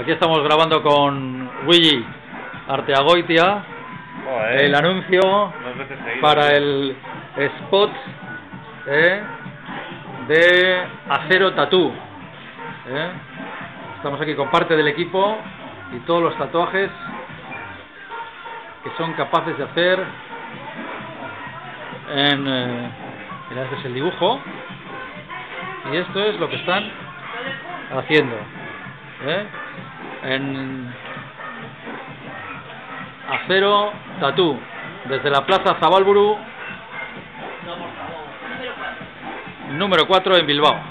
Aquí estamos grabando con Willy Arteagoitia Joder, el anuncio para el spot ¿eh? de Acero Tatú. ¿eh? Estamos aquí con parte del equipo y todos los tatuajes que son capaces de hacer en... eh, mira, este es el dibujo y esto es lo que están haciendo. ¿eh? En Acero Tatú, desde la Plaza Zabalburu, número 4 en Bilbao.